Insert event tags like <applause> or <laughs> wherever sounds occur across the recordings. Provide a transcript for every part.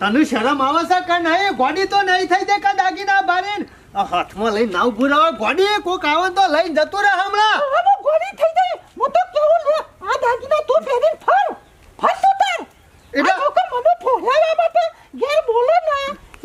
તને શરમ આવે છે કે નહીં? ગોડી તો નહીં થઈ દે કે દાગીના આ હાથમાં લઈને નાવ ભૂરાવે. ગોડી કોક આવે તો લઈને જતું રહે હમણાં. ગોડી થઈ જાય. હું તો કેવું લે આ દાગીના તું પહેરીને ફર. ફર તું તાર. એટલે- લોકો મને ફોડાવવા માટે ઘેર બોલો ને.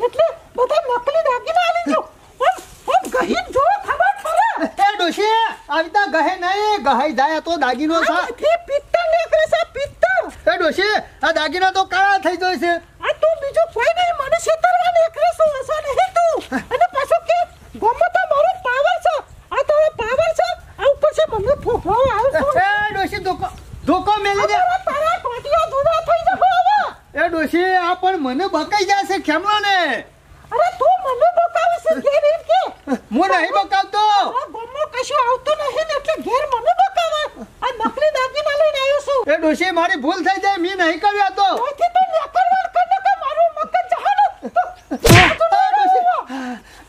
એટલે બધા નકલી દાગીના આલી જો આમ ગહીન જો ખબર પડે. એ ડોશી આવતા ગહે નહીં. ગહાઈ જાય તો દાગીનો સા પિત્તળ નીકળે છે પિત્તળ. એ ડોશી આ દાગીના તો કાળા થઈ જાય છે આ તું બીજું કોઈ નહીં મને છેતરવા નીકળે છું હસો નહીં તું અને પાછું કે ગમે તો મારો પાવર છે આ તારો પાવર છે આ ઉપર છે મને ફોફાવા આવ્યો એ ડોશી ધોકો ધોકો મેલી દે તારા તારા ટોટિયા જુદા થઈ જશે ડોશી આ પણ મને બકાઈ જશે ખેમલો ને. અરે તું મને બકાવશે છે ઘેર એમ કે? હું નહીં બકાવતો. ગમો કશું આવતું નહીં ને એટલે ઘેર મને બકાવે આ નકલી દાગીના લઈને આવ્યો છું. એ ડોશી મારી ભૂલ થઈ જાય મેં નહીં કર્યું આ તો ઓયથી તો નેકરવાડ કર ને કે મારું મગજ જહાનો એ ડોશી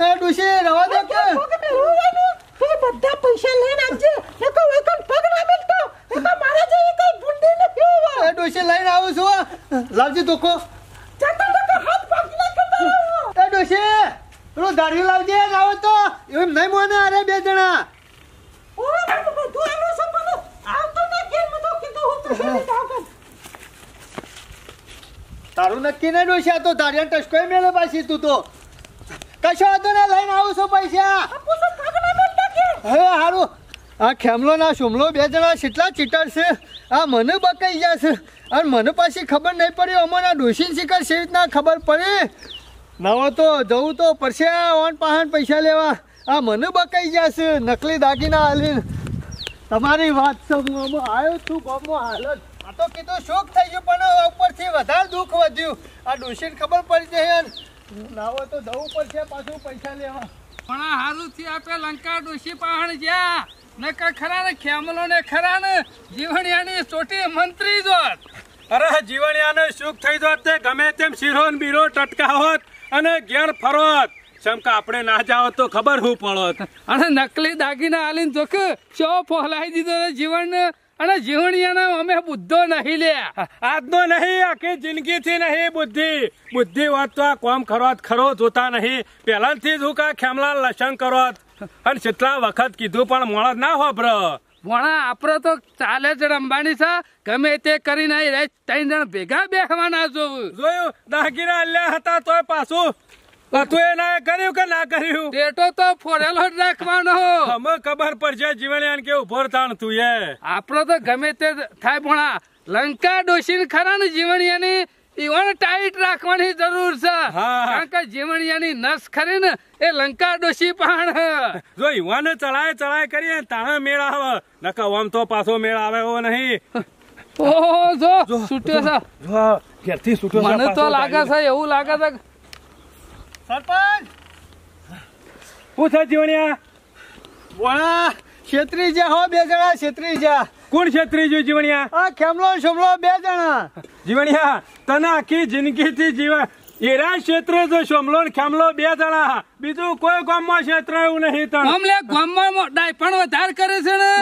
એ ડોશી રવા દે કે પગ મેળવવાનું તો બધા પૈસા લઈને આવજે ને તો એકન પગ ના મિલતો એ તો મારા જેવી કઈ ભૂંડી નથી હોવા એ ડોશી લઈને આવું છું લાવજી ધોકો જતા જતા હાથ ભાગી નાખતા રહો એ ડોશી પેલું દાઢી લાવજે ને આવો તો એમ નહીં મોને અરે બે જણા ઓ બધું બધું આવ્યું છે પણ આવતો ના ઘેર મેં તો કીધું હું તો શેરી જાઉં તારું નક્કી નહીં આ તો ધારિયા ટસકોય મેલે પાછી તું તો. કશો હતો ને લઈને આવું છું પૈસા. હવે હારું, આ ખેમલો ના શુમલો બે જણા કેટલા ચીટર છે? આ મને બકાઈ ગયા છે. અને મને પાછી ખબર નહીં પડી અમારા ડોશી શિકાર સી રીતના ખબર પડી? નવો તો જવું તો પડશે ઓન પહાણ પૈસા લેવા. આ મને બકાઈ ગયા છે, નકલી દાગીના હાલીને. તમારી વાત આમાં આવ્યો છું, ગામમાં હાલત આ તો કીધું સુખ થઈ ગયું પણ ઉપરથી વધારે દુઃખ વધ્યું. આ ડોશીને ખબર પડી જાય લાવો તો જવું પડશે પાછું પૈસા લેવા. પણ આ હારું થી આપે લંકા ડોશી પહાણ જ્યાં. નકર ખરા ને ખેમલો ને ખરા ને જીવણિયાની ચોટી મંત્રી જોત. અરે જીવણિયાને સુખ થઈ જોત તે ગમે તેમ શીરો ને બીરો ટટકાવત અને ઘેર ફરોત. ચમકા આપણે ના જાવ તો ખબર હું પડોત. અને નકલી દાગીના આલીને દુઃખ ચો ફોલાઈ દીધો છે જીવન અને જીવણિયાના અમે બુદ્ધો નહીં લ્યા આજનો નહીં આખી જિંદગીથી નહીં બુદ્ધિ. બુદ્ધિ વાત તો આ કોમ ખરો ખરો જોતા નહીં. પહેલાથી જ હું કા ખેમલા લસણ કરો અને કેટલા વખત કીધું પણ મોણસ ના હોભર. વણા આપડે તો ચાલે જ રમવાની છે. ગમે તે કરીને નહીં રહે ત્રણ જણ ભેગા બેસવાના જોયું જોયું? દાગીના અલ્યા હતા તોય પાછું તું એ ના કર્યું કે ના કર્યું? ટેટો તો ફોરેલો જ રાખવાનો અમે ખબર પડશે જીવણિયાને કે ઊભો તાણ તું એ. આપણો તો ગમે તે થાય ભણા લંકા ખરા ને જીવણિયાની ઈવન ટાઈટ રાખવાની જરૂર છે. કારણ કે જીવણિયાની નસ ખરી ને એ લંકા ડોસી પણ. જો યુવાને ચડાય ચડાય કરીએ તાણે મેળ આવે. નકા તો પાછો મેળ આવે એવો નહીં. ઓહો જો છૂટ્યો છે. ઘેરથી છૂટો મને તો લાગે છે એવું લાગે છે સરપંચ! શું છે જીવણિયા? વણા છેત્રી જા હો બે જણા છેત્રી કોણ છે ત્રીજું જીવણિયા? આ ખેમલો શમલો બે જણા. જીવણિયા તને આખી જિંદગીથી જીવન એરા ક્ષેત્ર જો શમલો ને ખેમલો બે જણા બીજું કોઈ ગામમાં ક્ષેત્ર એવું નહીં તણ ગામલે ગામમાં ડાયપણ વધાર કરે છે ને?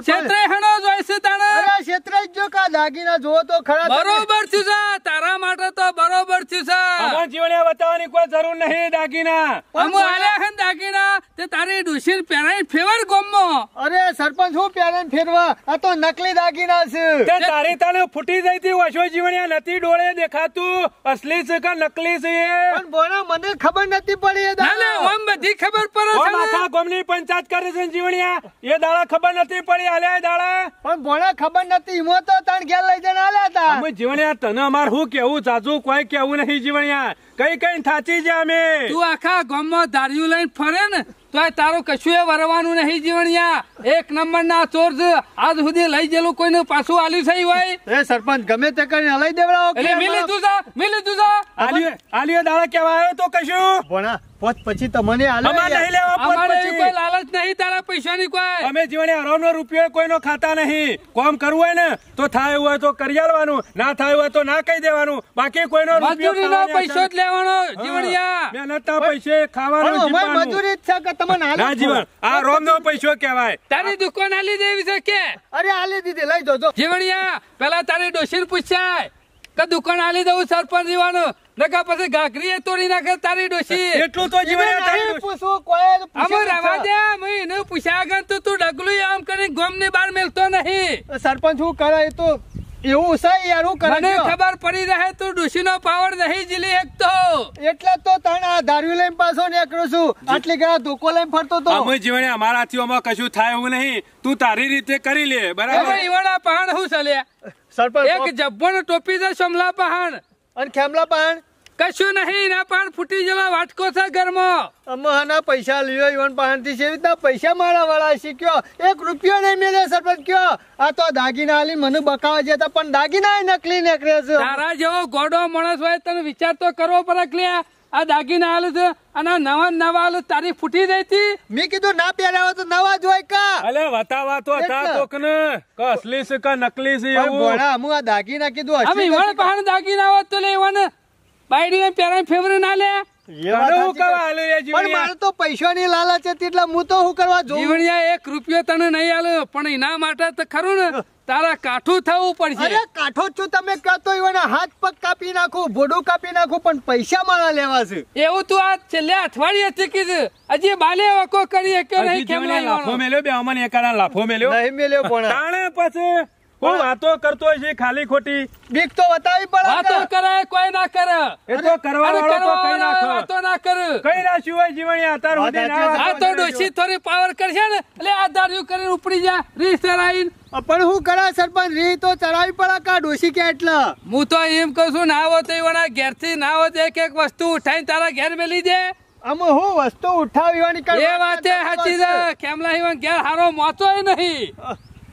ક્ષેત્ર હેણો જોઈ છે તણ. અરે ક્ષેત્ર જો કા દાગીના જો તો ખરા બરોબર થયું છે તારા માટે તો બરોબર થયું છે. અમારા જીવણિયા બતાવવાની કોઈ જરૂર નહીં દાગીના. અમુ આલ્યા છે દાગીના તે તારી ડુશીર પહેરાઈ ફેવર ગોમો. અરે સરપંચ હું પ્યારણ ફેરવા? આ તો નકલી દાગીના છે. તે તારી તને ફૂટી જઈ હતી વશો જીવણિયા નથી ડોળે દેખાતું. અસલી છે કે નકલી છે એ? પણ બોલો મને ખબર નથી પડી એ ના દાડા ઓમ બધી ખબર પડે છે આખા ગોમની પંચાયત કરે છે જીવણ્યા? એ દાડા ખબર નથી પડી આલ્યા એ દાડા. પણ બોના ખબર નથી ઈમો તો તણ ઘેર લઈ જઈને આલ્યા હતા. અમે જીવણિયા તને અમાર હું કેવું જાજુ કોઈ કેવું નહીં જીવણિયા. કઈ કઈ થાચી છે અમે? તું આખા ગામમાં ધાર્યું લઈને ફરે ને તોય તારું કશું એ વરવાનું નહીં જીવણિયા. એક નંબર ના ચોર આજ સુધી લઈ ગયેલું કોઈને પાછું આલ્યું થઈ હોય? એ સરપંચ ગમે તે કરીને લઈ દેવડાવો એટલે મિલી તું જા મિલી તું જા આલ્યો આલિયો દાડા કેવા આવ્યો તો કશું? ભણા પોત પછી તમને. કોઈ લાલચ નહીં તારા પૈસાની કોઈ. અમે જીવણિયા હરાવનો રૂપિયો કોઈનો ખાતા નહીં. કોમ કરવું હોય ને તો થાય હોય તો કરી આલવાનું. ના થાય હોય તો ના કહી દેવાનું. બાકી કોઈનો રૂપિયો પૈસો જ લેવાનો. જીવણિયા. મહેનતના પૈસે ખાવાનું મજૂરી જ છે કે તમને ના જીવન આ રોમનો પૈસો કહેવાય. તારી દુકાન આલી દેવી છે કે? અરે આલી દીધી લઈ જોજો. જીવણિયા પેલા તારી ડોશીને પૂછાય કે દુકાન આલી દઉં સરપંચ જીવાનું? નકા પછી ઘાઘરી એ તોડી નાખે તારી ડોશી. એટલું તો જીવણિયા નહીં તારી પૂછવું, કોઈએ અમે રવા દે અમે એને પૂછ્યા આગળ તો તું ડગલું આમ કરીને ગોમની બહાર મેલતો નહીં. સરપંચ શું કરે એ તો? એવું છે યાર હું કરે મને ખબર પડી રહે તું ડુસી નો પાવર નહીં જીલી એક તો એટલે તો તને આ દારૂ લઈને પાછો નીકળું છું. આટલી ગયા ધોકો લઈને ફરતો તો. અમે જીવણિયા અમારા આમાં કશું થાય એવું નહીં. તું તારી રીતે કરી લે બરાબર? ઈવાના ઈવડા પહાણ હું ચાલ્યા સરપંચ એક જબ્બો ટોપી દે સમલા પહાણ. અને ખેમલા પાણ કશું નહીં ના પાન ફૂટી જવા વાટકો છે ઘરમાં. અમે આના પૈસા લ્યો ઈવન પાસેથી છે રીતના પૈસા મારા વાળા છે કયો? એક રૂપિયો નહીં મેલે સરપંચ કયો? આ તો દાગીના આલી મને બકાવા જતા પણ દાગીના નકલી નીકળે છે. તારા જેવો ગોડો માણસ હોય તને વિચાર તો કરવો પડે કે લે, આ દાગીના હાલ છે અને નવા નવા હાલ તારી ફૂટી રહી હતી. મેં કીધું ના પહેરાવો તો નવા જ હોય કા? અલે વતાવા તો હતા. કોકને. કે અસલી છે કે નકલી છે પણ એવું? ગોડા હું આ દાગીના કીધું અમે અસલી ઈવણ દાગીના હોત તો લે ઈવણ બાયડીને ફેવરે ના લે. એ વાત તને હું સાચી કરવા છે. હાલ્યો રે પણ મારે તો પૈસાની લાલચ હતી એટલે હું તો શું કરવા જોઉં? જીવણિયા એક રૂપિયો તને નહીં આલ્યો પણ એના માટે તો ખરું ને તારા કાઠું થવું પડશે. અરે કાઠો છું તમે કહેતો ઈવન હાથ પગ કાપી નાખો ભોડું કાપી નાખો પણ પૈસા મારા લેવા છે. એવું તું આ છેલ્લે અઠવાડિયે શીખી છે હજી બાલે વકો કરીએ કે નહીં કેમ લાફો મેલ્યો બે અમને એકાના લાફો મેલ્યો. નહીં મેલ્યો પણ. તાણે પછી હું વાતો કરતો છે ખાલી ખોટી. બીક તો બતાવી વાતો કરે કોઈ ના કરે. એ તો કરવા વાળો તો કઈ ના કરે વાતો ના કરે. કઈ ના હોય જીવણી અત્યાર વાત ના આ તો ડોશી થોડી પાવર કરશે ને એટલે આ દારૂ કરીને ઉપડી જા રીસર આવીને પણ હું કરા સરપંચ રી તો ચડાવી પડે કા ડોસી કે એટલે? હું તો એમ કહું છું ના હોત ઘેર ઘેરથી ના હોત એક એક વસ્તુ ઉઠાઈને તારા ઘેર મેલી દે. અમે હું વસ્તુ ઉઠાવી એ વાતે સાચી છે કેમલા ઈવન ઘેર હારો મોચોય નહીં.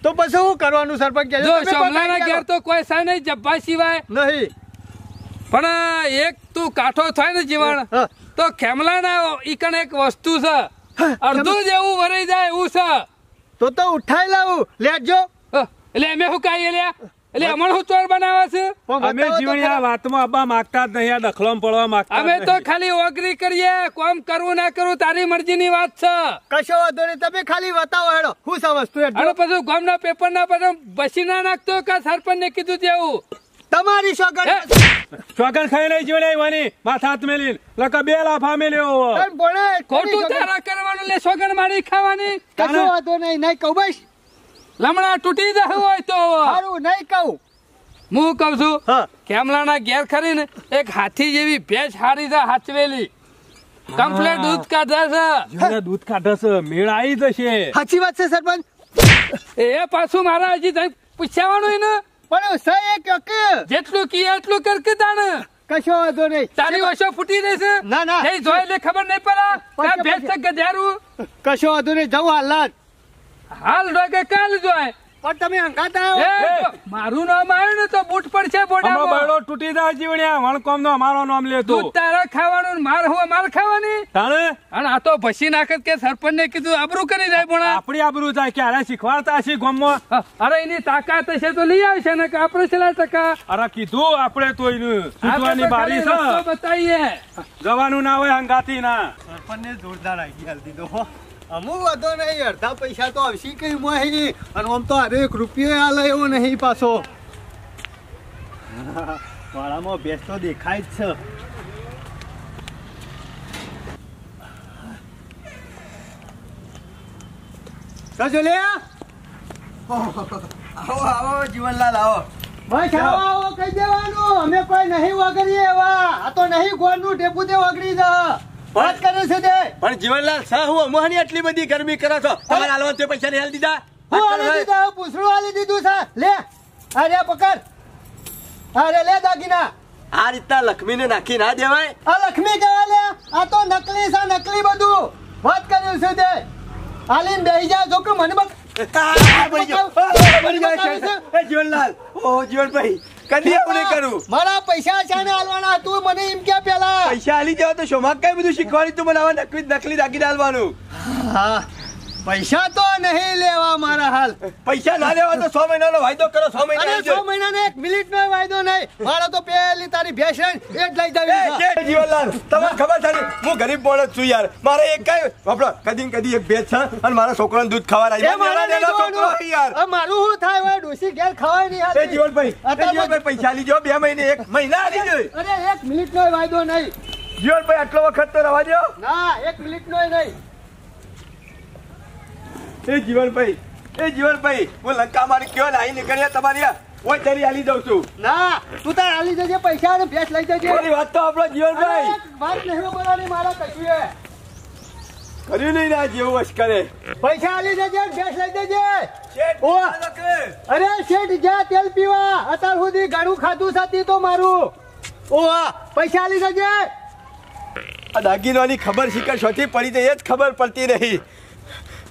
તો પછી શું કરવાનું સરપંચ કહેજો? જો કોઈ સોમલાના કાંઈ ઘેર તો કોઈ સા નહીં જબ્બા સિવાય. નહીં. પણ એક તું કાઠો થાય ને જીવણ હા. તો ખેમલાના ઈકણ એક વસ્તુ છે. અડધું જેવું વરાઈ જાય એવું છે. તો તો ઉઠાઈ લાવું. લેજો. એટલે અમે શું કહીએ લ્યા? એટલે અમણ ચોર બનાવે છે? પણ અમે જીવન આ વાતમાં આવવા માંગતા જ નહીં આ દખલોમાં પડવા માંગતા અમે તો ખાલી ઓગરી કરીએ કોમ કરવું ના કરવું તારી મરજીની વાત છે. કશો વાંધો નહીં તમે ખાલી બતાવો હેડો. હું છે વસ્તુ અને એટલું પછી ગામના પેપર ના પછી બસી ના નાખતો કે સરપંચ ને કીધું જેવું તમારી હે? ચોકન ખાઈ નહીં જીવન ઈવાની માથા હાથ મેલી લકા બે લાફા મેલ્યો ખોટું તારા કરવાનું લે સોગન મારી ખાવાની. કશો વાંધો નહીં નહીં કહું બસ. લમણા તૂટી જાય હોય તો. સારું નહીં કહું. હું કહું છું કેમલાના ઘેર ખરી ને એક હાથી જેવી ભેંસ હારી છે હાચવેલી. કમ્પ્લેટ દૂધ કાઢે છે. દૂધ કાઢે છે મેળ આવી જશે. સાચી વાત છે સરપંચ. એ પાછું મારા હજી તઈ પૂછવાનું એને. પણ એક એક જેટલું કીએ એટલું કર કે તાણ. કશો વાંધો નહીં. તારી ઓછો ફૂટી રહેશે ના, ના. જોઈ લે ખબર નહીં પડે. કે ભેંસ ગધેરું કશો વાંધો નહીં જવું હાલ. હાલ જોય કે કાલ જોય. પણ તમે હંગાત એ, મારું નામ આવ્યું ને તો બૂટ પડશે અમારો બોડામાં બળો તૂટી જાય જીવણ્યા વણકોમ નો અમારો નામ લેતો. તારા ખાવાનું માર હું માર ખાવાની. તાણે? અને આ તો ભસી નાખત કે સરપંચ ને કીધું આબરૂ કરી જાય પણ આપણી આબરૂ જાય ક્યારે? શીખવાડતા છે ગામમાં? અરે એની તાકાત હશે તો લઈ આવશે ને કે આપણે છેલ્લા ટકા. અરે કીધું આપણે તો એનું છૂટવાની બારી છે. બતાઈએ જવાનું ના હોય હંગાતી ના સરપંચને જોરદાર આઈડિયા આલી દીધો. હો અમુક વાંધો નહીં અડધા પૈસા તો આવશે કઈ મોહી અને આમ તો અરે એક રૂપિયો આલે એવો નહીં પાછો. <laughs> વાળામાં તો દેખાય જ છે. આવો આવો જીવનલાલ આવો. ભાઈ આવો આવો કહી દેવાનું? અમે કોઈ નહીં વગરીએ એવા. આ તો નહીં ગોળનું ટેપુ તે વગરી જ. વાત કરે છે તે પણ જીવનલાલ સા હું અમોહની આટલી બધી ગરમી કરો છો તમારે હાલવા તે પૈસા નહીં દીધા હું આલી દીધા હું પૂછડું આલી દીધું છે લે અરે પકડ અરે લે દાગીના આ રીતના લક્ષ્મીને નાખી ના દેવાય આ લક્ષ્મી કેવા લે આ તો નકલી છે નકલી બધું વાત કર્યું છે તે આલીને બેહી જા જો કે મને બક જીવનલાલ ઓ જીવનભાઈ કદી એવું નહીં કરું? મારા પૈસા છે ને હાલવાના તું મને એમ કે પેલા? પૈસા હાલી જાવ તો શોમાં કઈ બધું શીખવાની તું મને આવા નકલી નકલી દાગીના ડાલવાનું હા. પૈસા તો નહીં લેવા મારા હાલ. પૈસા ના લેવા તો સો મહિનાનો વાયદો કરો સો મહિના અરે. છ મહિનાનો એક મિનિટનો વાયદો નહીં. મારો તો પેલી તારી ભેંસ છે ને, એ જ લઈ એ, જવી જીવનલાલ તમને ખબર છે હું ગરીબ માણસ છું યાર. મારે એક કઈ આપણો કદી કદી એક ભેસ છે અને મારા છોકરાને દૂધ ખાવા એ મારા નહીં છોકરો યાર. મારું શું થાય હવે? ડોશી ઘેર ખાવાય નહીં એ હાલતી. જીવનભાઈ જીવનભાઈ પૈસા લીજો બે મહિને એક મહિના જોઈએ અરે એક મિનિટનો વાયદો નહીં. જીવનભાઈ આટલો વખત તો રવા દો ના એક મિનિટનો નહીં. એ જીવનભાઈ એ જીવનભાઈ હું લંકા મારી કયો લાઈ નીકળ્યા તમારી ઓય તરી આલી દઉં છું. ના તું તાર આલી જજે પૈસા અને ભેસ લઈ જજે મારી વાત તો આપણો જીવનભાઈ. વાત નહીં બોલાની મારા કશું એ. કર્યું નહીં ના જેવું વશ કરે પૈસા આલી જજે ભેસ લઈ જજે. અરે શેઠ જા તેલ પીવા. અત્યાર સુધી ગાડું ખાધું સાથી તો મારું. ઓહ પૈસા આલી જજે આ દાગીનોની ખબર શીખર શોથી પડી તો એ જ ખબર પડતી નહીં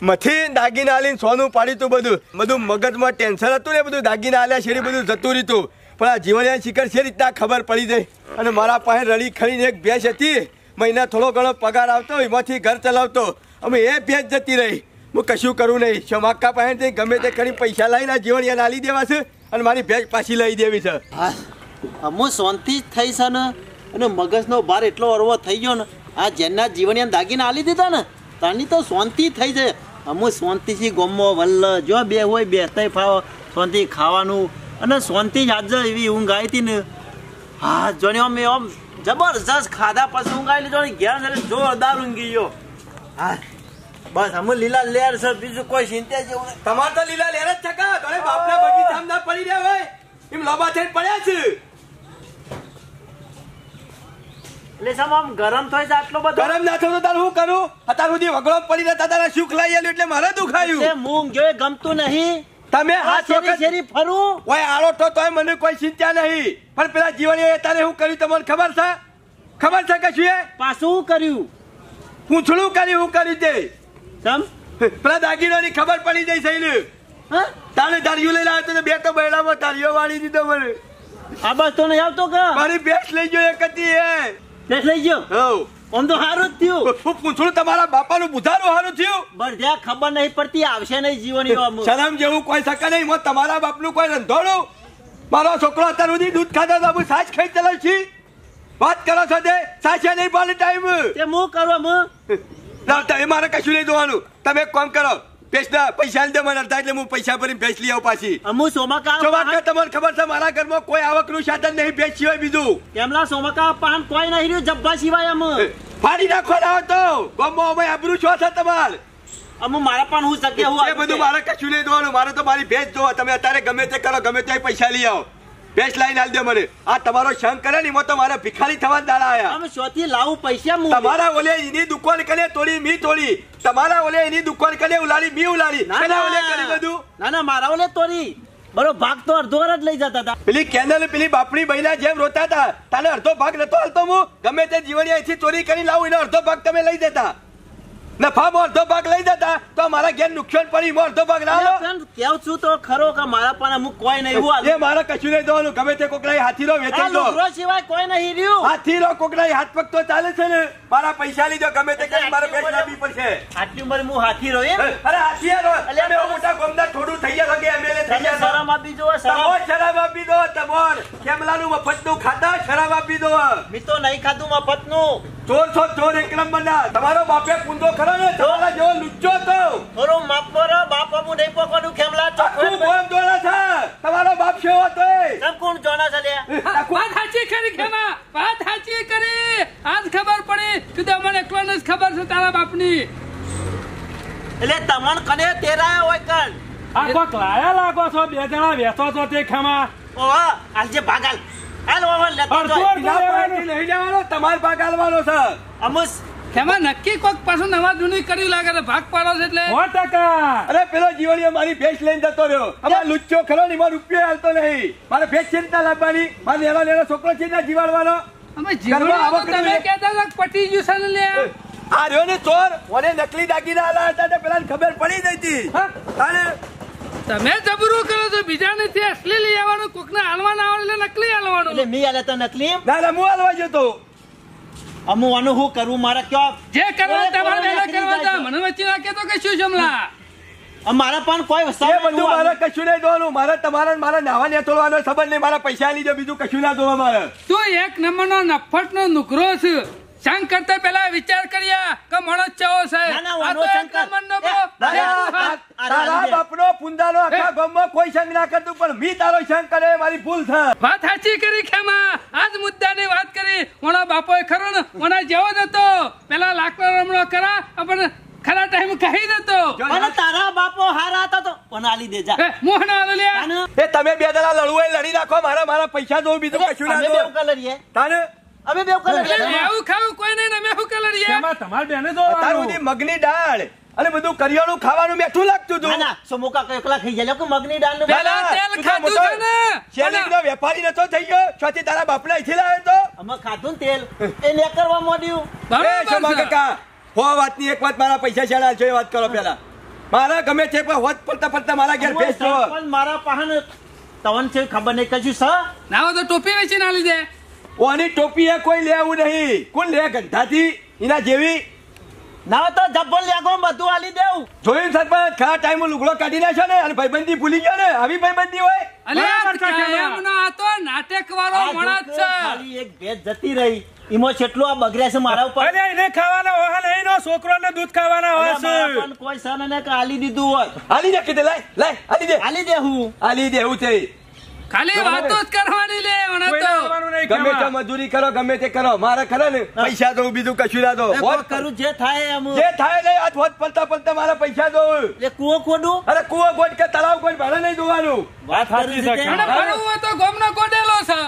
મથી દાગીના આલીને સોનું પાડ્યું તું બધું. બધું મગજમાં ટેન્શન હતું ને બધું, દાગીના આલ્યા શેરી બધું જતું રહ્યું પણ આ જીવનયાન શિખર છે રીતના ખબર પડી જાય અને મારા પાસે રડી ખડીને એક ભેંસ હતી. મહિના થોડો ઘણો પગાર આવતો, એમાંથી ઘર ચલાવતો. અમે એ ભેંસ જતી રહી. હું કશું કરું નહીં. શમાક્કા પાસે ગમે તે કરી પૈસા લાવીને આ જીવનયાન આલી દેવા છે અને મારી ભેંસ પાછી લઈ દેવી છે. હા જ થઈ છે ને. અને મગજનો ભાર એટલો અરવો થઈ ગયો ને. આ જેના જીવનિયા દાગીને આલી દીધા ને તાની તો શાંતિ થઈ જાય અમુ શાંતિથી ગમો, વલ્લ, જો બે હોય બે તય ફાવ, શાંતિ ખાવાનું. અને શાંતિ જ આજે એવી ઊંઘ આવી હતી ને. હા, જોને મેં આમ જબરજસ્ત ખાધા પછી ઊંઘ આવી લીધો ઘેર જઈને જોરદાર ઊંઘી ગયો. હા, બસ અમે લીલા લેર છે, બીજું કોઈ ચિંતા જેવું તમારે તો લીલા લેર જ છકા તોય બાપના બગીચામાં પડી રહ્યા હોય? એમ લોબા થઈને પડ્યા છે. એટલે સામ આમ ગરમ થઈ જાય આટલો બધો? ગરમ ના થતો તાર હું કરું? અત્યાર સુધી વગડો પડી રહેતા તારા સુખ લઈ આલ્યું એટલે મારે દુખાયું. દુખાયું મૂંગ જોઈ ગમતું નહીં. તમે હાથ વખત શેરી ફરું? ઓય આળો તો તોય મને કોઈ ચિંતા નહીં. પણ પેલા જીવણીએ તારે હું કર્યું તમને ખબર છે? ખબર છે કે શું એ? પાછું કર્યું? પૂંછડું કર્યું હું કરી દે સમ? પેલા દાગીનાની ખબર પડી જઈ સહેલી હા? તારે ધારિયું લઈ લાવ્યો તો બે તો બૈડામાં ધારિયો વાળી દીધો મને. આ બસ તો નહીં આવતો કે? મારી ભેંસ લઈ ગયો એક હતી એ. બેસ લઈ ગયો હવ આમ તો સારું જ થયું પૂછડું તમારા બાપાનું બુધારું સારું થયું? બળધ્યા ખબર નહીં પડતી આવશે નહીં જીવન. <laughs> શરમ જેવું કોઈ શકે નહીં હું તમારા બાપનું કોઈ રંધોડું મારો છોકરો અત્યાર સુધી દૂધ ખાતો તો હું સાચ ખાઈ ચલાવ છી. વાત કરો છો તે? સાચે નહીં પાડે ટાઈમ તે હું કરો હું ના, તમે મારે કશું નહીં જોવાનું. તમે એક કામ કરો. ભેંસના પૈસા લીધે મને અડધા એટલે હું પૈસા ભરીને ભેંસ લઈ આવું પાછી. અમુ સોમાકા કરે તમને ખબર છે મારા ઘરમાં કોઈ આવકનું સાધન નહીં ભેંસ સિવાય બીજું. એમના સોમાકા પાન? કોઈ નહીં રહ્યું જબ્બા સિવાય અમુ. ફાડી નાખો ના તો. ગમો અમે આબરૂ છો છે તમાર. અમુ મારા પણ હું શક્ય હું એ બધું મારે કશું નહીં જોવાનું મારે તો મારી ભેંસ જોવા. તમે અત્યારે ગમે તે કરો ગમે તે પૈસા લઈ આવો. ભેંસ લાઈન આલી દે મને. આ તમારો શંખ કરે ને એમાં તો મારે ભિખારી થવા દાડા આયા. અમે શોથી લાવું પૈસા તમારા ઓલે એની દુકાન કરે તોડી મી તોડી. તમારા ઓલે એની દુકાન કરે ઉલાડી મી ઉલાડી ના ઓલે. કરી બધું. ના ના મારા ઓલે તોરી બરો ભાગ તો અડધો જ લઈ જતા હતા. પેલી કેનલ પેલી બાપડી બહેના જેમ રોતા હતા. તાને અડધો ભાગ નતો હાલતો હું. ગમે તે જીવણી અહીંથી ચોરી કરી લાવું એનો અડધો ભાગ તમે લઈ દેતા નફામાં અડધો ભાગ લઈ દેતા તો મારા ઘેર નુકસાન પડી એમાં અડધો ભાગ ના લો કેવું છું તો ખરો કે મારા પણ અમુક કોઈ નહીં હું એ મારે કશું નહીં દેવાનું ગમે તે કોકડાઈ હાથીરો વેચાઈ દો લુગરો સિવાય કોઈ નહીં રહ્યું. હાથીરો કોકડાઈ હાથ પગ તો ચાલે છે ને. મારા પૈસા લીધો ગમે તે કરી મારે ભેંસ લાવી પડશે. આટલી ઉંમર હું હાથી રહ્યો એમ? અરે અલ્યા, તમે એવું મોટા ગોમદાર થોડું થઈ ગયા કે એમએલએ થઈ ગયા શરમ આપી જુઓ શરમ. આપી દો તમોર કેમલાનું મફતનું ખાતા શરમ આપી દો. મી તો નહીં ખાધું મફતનું. ચોર છો ચોર એક નંબરના. તમારો બાપે કુંદો ખરો ને તમારા જો લુચ્ચો તો. થોરો માફ કરો બાપ અમુ નહીં પકડું ખેમલા ચોખ્ખો ગોમ છે. તમારો બાપ સેવો તોય તમ કોણ જોના છે લે વાત સાચી કરી ખેમા. વાત સાચી કરી. આજ ખબર પડી. કીધું મને એકલો જ ખબર છે તારા બાપની. એટલે તમન કને તેરાયા હોય કણ? આ કોક લાયા લાગો છો? બે જણા વેચો છો તે ખમા. ઓહા આજે ભાગાલ હાલ ઓવર લેતો તમારે વાળો છે. અમુસ ખેમા નક્કી કોક પાછું નવા જૂની કરી લાગે તો ભાગ પાડો છે એટલે? સો ટકા. અરે પેલો જીવણીઓ મારી ભેંસ લઈને જતો રહ્યો. અમાર લુચ્ચો ખરો ને એમાં રૂપિયો હાલતો નહીં. મારે ભેંસ છે ના લાવવાની? મારે લેવા લેવા છોકરો છે ના જીવાડવાનો? અમે આવક તમે કહેતા હતા પટી ગયું છે ને લે. આ રહ્યો ને ચોર? મને નકલી દાગીના આલા હતા તે પેલા ખબર પડી ગઈ હતી. અને તમે જબરું કરો છો બીજા નથી અસલી લઈ આવવાનું કોકને હાલવા ના આવે એટલે નકલી હાલવાનું. એટલે મી આલે નકલી એમ? ના ના હું હાલવા જતો અમુ આનું હું કરું? મારા કયો જે કરવા તમારે કરવા જાય મને વચ્ચે નાખે તો કશું જમલા. આ મારા પણ કોઈ વસ્તુ બધું મારે કશું નહીં જોવાનું. મારે તમારે મારા નાવા ને તોડવાનો સંબંધ નહીં. મારા પૈસા લીધે બીજું કશું ના જોવા મારે તું એક નંબરનો નો નુકરો છે. સંગ કરતા પેલા વિચાર કર્યા કે માણસ ચાવો સાહેબ. ના, ના, આ તો એક. નંબરનો. ના, ના, તારા બાપનો પુંદાનો આખા ગામમાં કોઈ સંગ ના કરતું પણ મી તારો સંગ કરે મારી ભૂલ છે વાત સાચી કરી ખેમા. આજ મુદ્દાની વાત કરી બાપોએ ખરો ને? મોણા જેવો જ હતો. પેલા લાકડો રમણો કરા પણ ખરા ટાઈમ કહી દેતો. અને તારા બાપો હારા હતા તો પણ આલી દેજા એ, મોહન આલો. એ તમે બે દલા લડવું લડી નાખો. મારા મારા પૈસા દો બીજું કશું ના કલરીએ તાને અમે બે ખાવું કોઈ નહીં અમે શું કલર તમારે બેને તો તારું મગની દાળ અને બધું કરિયાણું ખાવાનું મેઠું લાગતું ના હતું ના સમોકા કઈ એકલા ખાઈ ગયા કે મગની દાળ પેલા તેલ ખાધું છે ને. શેરડીનો વેપારી નતો થઈ ગયો. છોથી તારા બાપલા અહીંથી લાવ્યો તો. અમે ખાધું તેલ. એ લે કરવા મોડ્યું. એ બરોબર શોભા કાકા હો વાતની એક વાત મારા પૈસા શેડા છે એ વાત કરો પેલા મારા ગમે છે પણ હોત પડતા પડતા મારા ઘેર ભેસ મારા પાહન તવન છે ખબર નહીં કશું સર? ના હોય તો ટોપી વેચી ના લીધે ઓની ટોપી એ કોઈ લેવું નહીં. કોણ લે ગંધાથી? એના જેવી? ના તો જબ્બો લેગો બધું આલી દેવું જોયું સરપંચ? ખરા ટાઈમ લુગડો કાઢી નાખ્યો ને અને ભાઈબંધી ભૂલી ગયો ને આવી ભાઈબંધી હોય? અને. કાયમનો આ તો નાટક વાળો માણસ છે. ખાલી એક ભેંસ જતી રહી. એમાં છેટલો આ બગડ્યા છે મારા ઉપર. અરે એને ખાવાના હોય ને નો છોકરોને દૂધ ખાવાના હોય છે. પણ કોઈ સન ને કે દીધું હોય. આલી દે કીધે લાય લાય આલી દે. આલી દે હું. આલી દે હું છે. ખાલી વાતો જ કરવાની લે મને કોઈને તો. આવવાનું નહીં ગમે તે મજૂરી કરો ગમે તે કરો. મારે ખરા ને પૈસા દઉં બીજું કશું ના દો કરું? જે થાય એમ જે થાય નહીં આ હોત પડતા પડતા મારા પૈસા દઉં. એ કૂવો ખોડું? અરે કુવો ગોટ કે તળાવ ગોટ ભાડે નહીં જોવાનું વાત સાચી છે, છે અને તે. ફરવું તો ગોમનો કોડેલો છે.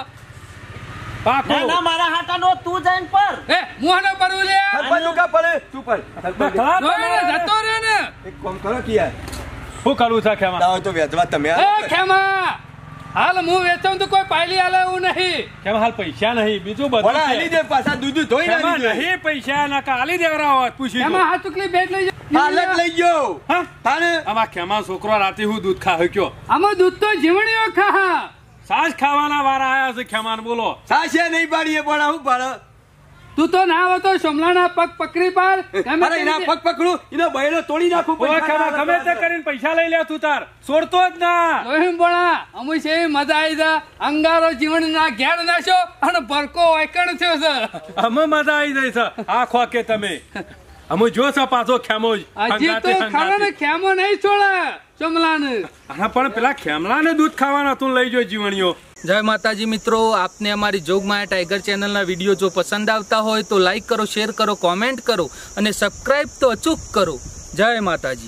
ના ના મારા હાટાનો તું જઈને પર. એ મોહનો પરવું લે. સરપંચ કા પડે? તું પણ સરપંચ. ખરા જોઈને તમારે. જતો રે ને. એક કામ કરો કે યાર શું કરવું છે ખેમા? તો વેચવા તમે ખેમા! હાલ હું વેચું તો કોઈ પાયલી આલે એવું નહીં. કેમ હાલ પૈસા નહીં? બીજું બધું આલી દે પાછા દૂધ ધોઈ નાખી નહીં પૈસા ના કાલી દેવરા હોત પૂછી એમાં. હાથ ચૂકલી બેટ લઈ હાલ જ જાઓ લઈ ગયો હા? તાને આમાં ખેમા છોકરો રાતે હું દૂધ ખા કયો આમાં દૂધ તો જીવણીઓ ખા. સાસ ખાવાના વારા આયા છે ખેમાન બોલો. સાસે નહીં પાડીએ પણ હું પાડે. તું તો ના હોતો સોમલાના પગ પકડી પાર ગમે એના પગ પકડું એનો બૈરો તોડી નાખું ગમે તે કરીને પૈસા લઈ લે તું તાર. છોડતો જ ના. લોહીમ બોણા અમુ છે મજા આવી જા. અંગારો જીવન ના ઘેર નાશો અને ભરકો વાયકણ થયો છે. અમે મજા આવી જાય છે. આ ખો કે તમે. અમે જો છો પાછો ખેમો જ. હજી તો ને. ખેમો નહીં છોડે સોમલાને હા પણ પેલા ખેમલાને દૂધ ખાવાના તું લઈ જો જીવણીઓ. જય માતાજી મિત્રો આપને અમારી જોગમાયા ટાઈગર ચેનલના વીડિયો જો પસંદ આવતા હોય તો લાઈક કરો શેર કરો કોમેન્ટ કરો અને સબસ્ક્રાઈબ તો અચૂક કરો. જય માતાજી.